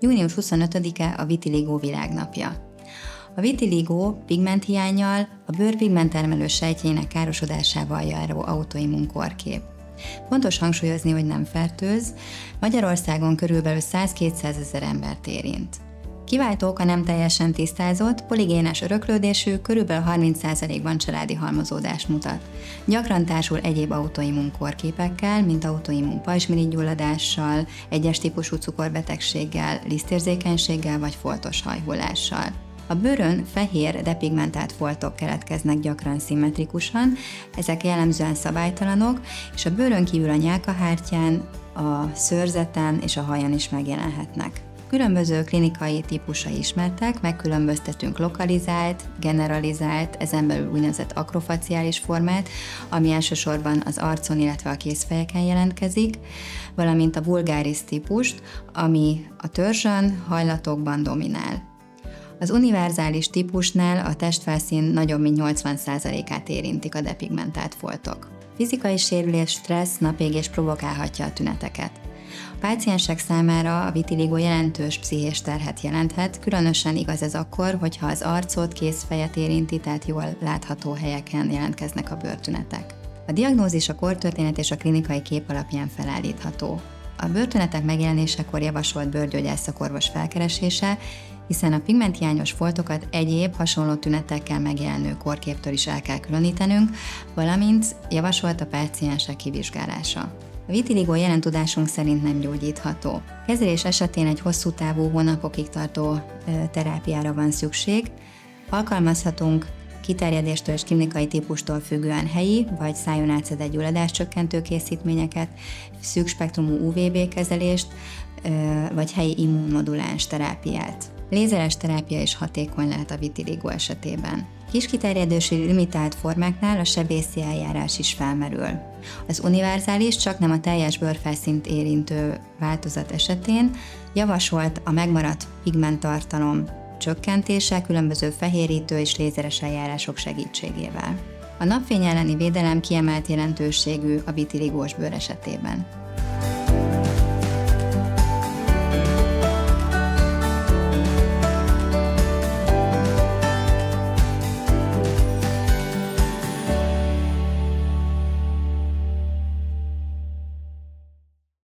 Június 25-e a Vitiligo világnapja. A vitiligo pigmenthiányjal, a bőr pigmenttermelő sejtjének károsodásával járó autoimmunkorkép. Fontos hangsúlyozni, hogy nem fertőz, Magyarországon körülbelül 100-200 ezer embert érint. Kiváltók a nem teljesen tisztázott, poligénes öröklődésű, körülbelül 30%-ban családi halmozódást mutat. Gyakran társul egyéb autoimmun korképekkel, mint autoimmun pajzsmirigyulladással, egyes típusú cukorbetegséggel, lisztérzékenységgel vagy foltos hajhullással. A bőrön fehér depigmentált foltok keletkeznek gyakran szimmetrikusan, ezek jellemzően szabálytalanok, és a bőrön kívül a nyálkahártyán, a szőrzeten és a hajan is megjelenhetnek. Különböző klinikai típusai ismertek, megkülönböztetünk lokalizált, generalizált, ezen belül úgynevezett akrofaciális formát, ami elsősorban az arcon, illetve a kézfejeken jelentkezik, valamint a vulgáris típust, ami a törzsön, hajlatokban dominál. Az univerzális típusnál a testfelszín nagyobb mint 80%-át érintik a depigmentált foltok. Fizikai sérülés, stressz, napégés provokálhatja a tüneteket. A páciensek számára a vitiligo jelentős pszichés terhet jelenthet, különösen igaz ez akkor, hogyha az arcot, kézfejet érinti, tehát jól látható helyeken jelentkeznek a bőrtünetek. A diagnózis a kortörténet és a klinikai kép alapján felállítható. A bőrtünetek megjelenésekor javasolt bőrgyógyász szakorvos felkeresése, hiszen a pigmenthiányos foltokat egyéb hasonló tünetekkel megjelenő korképtől is el kell különítenünk, valamint javasolt a páciensek kivizsgálása. A vitiligo jelen tudásunk szerint nem gyógyítható. Kezelés esetén egy hosszú távú, hónapokig tartó terápiára van szükség. Alkalmazhatunk kiterjedéstől és klinikai típustól függően helyi vagy szájon átszedett gyulladás csökkentő készítményeket, szűkspektrumú UVB kezelést, vagy helyi immunmoduláns terápiát. Lézeres terápia is hatékony lehet a vitiligo esetében. Kiskiterjedősi limitált formáknál a sebészi eljárás is felmerül. Az univerzális, csak nem a teljes bőrfelszínt érintő változat esetén javasolt a megmaradt pigmenttartalom csökkentése különböző fehérítő és lézeres eljárások segítségével. A napfény elleni védelem kiemelt jelentőségű a vitiligós bőr esetében.